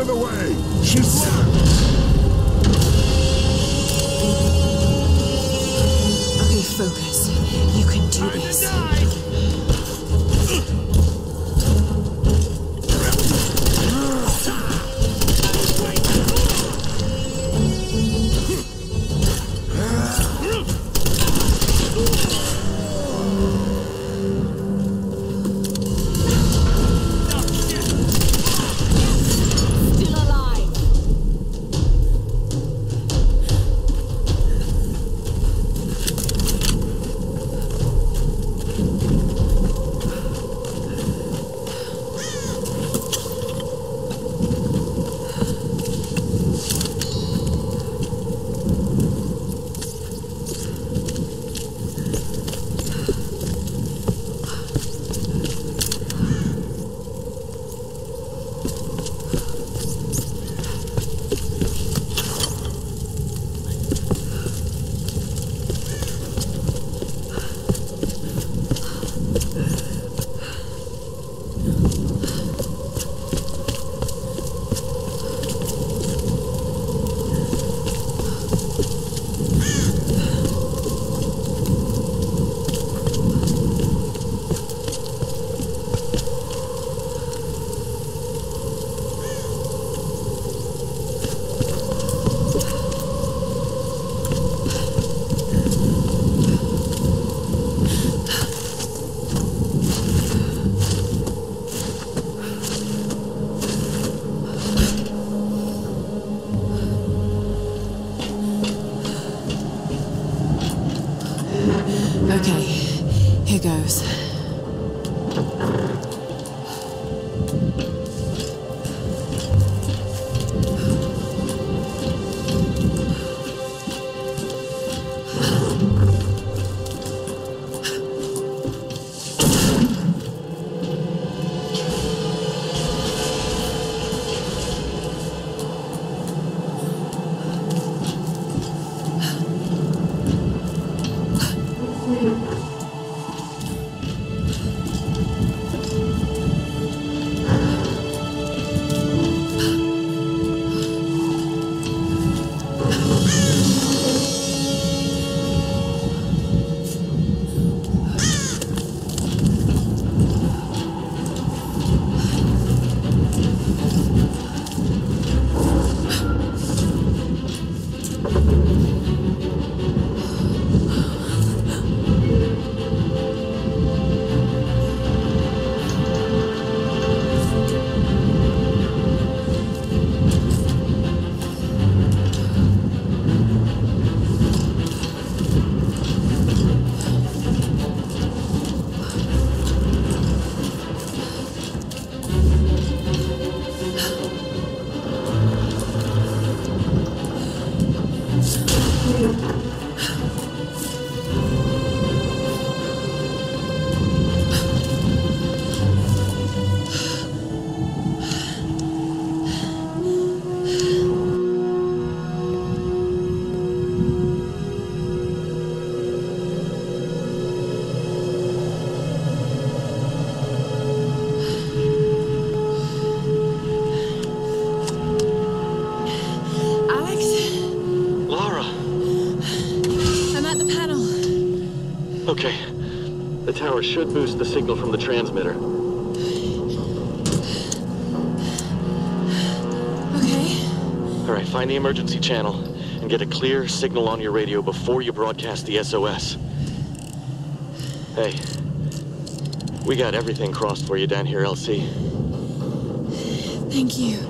out of the way! She's Okay, focus. You can do this. Okay. The tower should boost the signal from the transmitter. Okay. Alright, find the emergency channel and get a clear signal on your radio before you broadcast the SOS. Hey. We got everything crossed for you down here, LC. Thank you.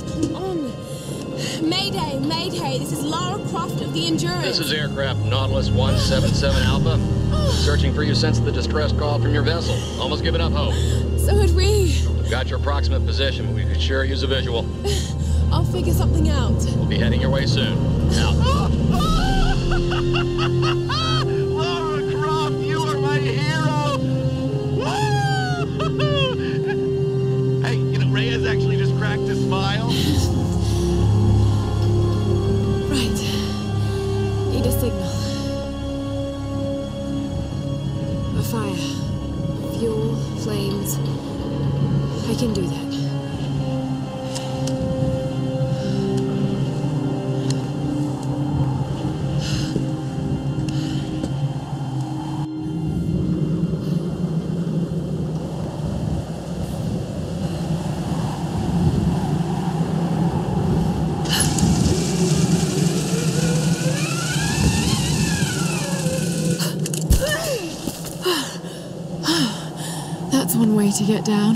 Come on, come on. Mayday! Mayday! This is Lara Croft of the Endurance. This is aircraft Nautilus 177 Alpha. Oh. Searching for you since the distress call from your vessel. Almost given up hope. So had we. We've got your approximate position, but we could sure use a visual. I'll figure something out. We'll be heading your way soon. Out. Fire. Fuel, flames. I can do that. One way to get down.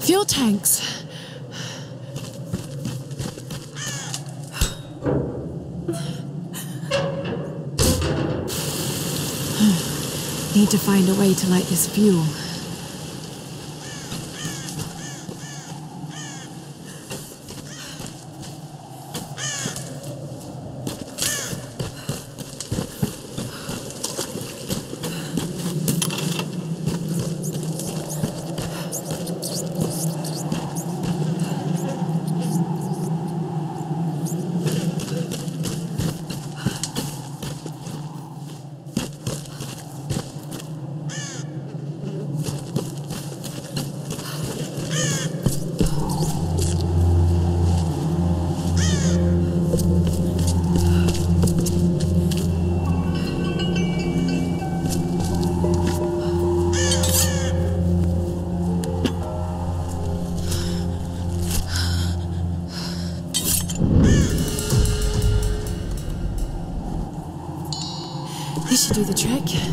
Fuel tanks. Need to find a way to light this fuel. This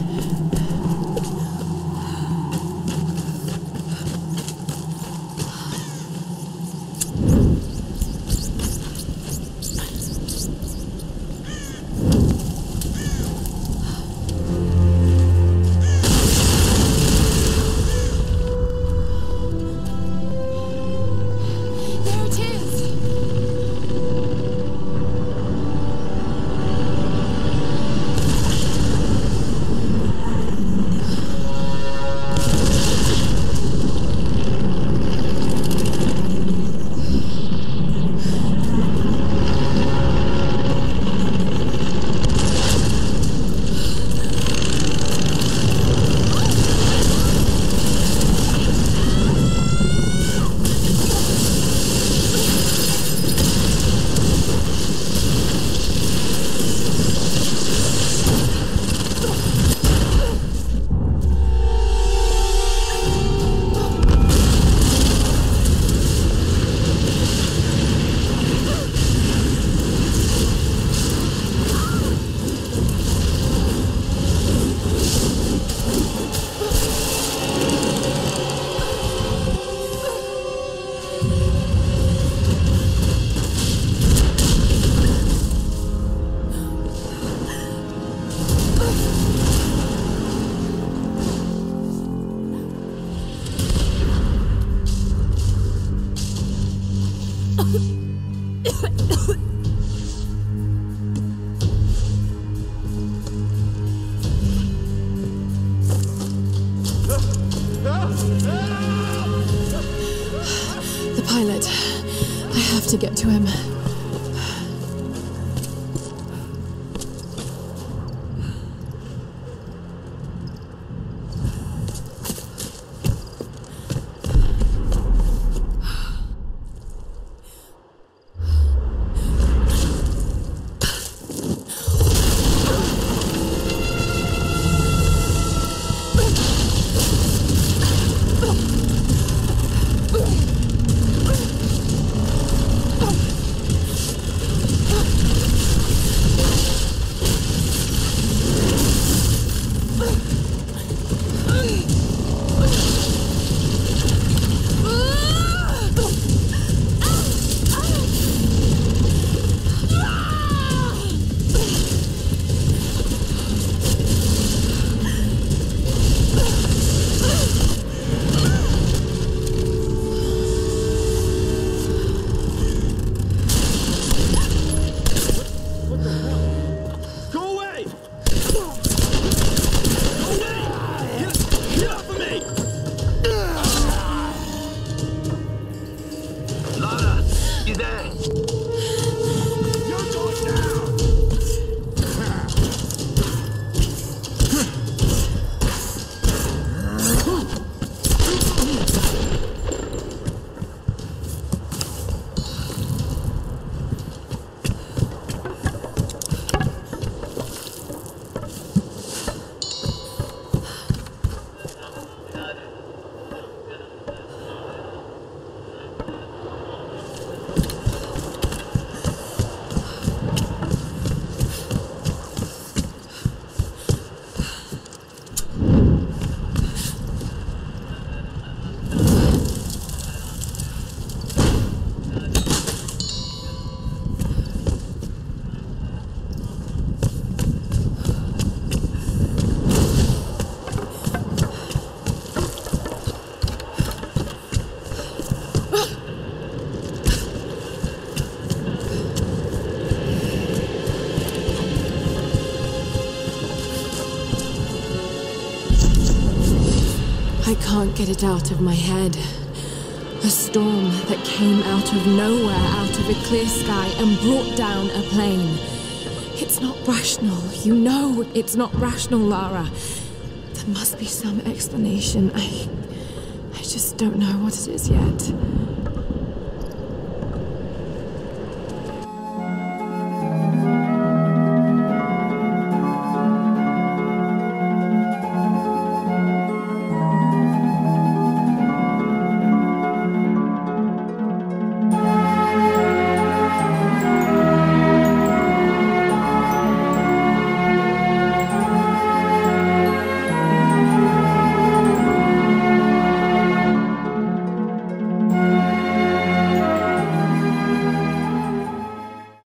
Pilot. I have to get to him. Can't get it out of my head. A storm that came out of nowhere, out of a clear sky, and brought down a plane. It's not rational. You know it's not rational, Lara. There must be some explanation. I. I just don't know what it is yet.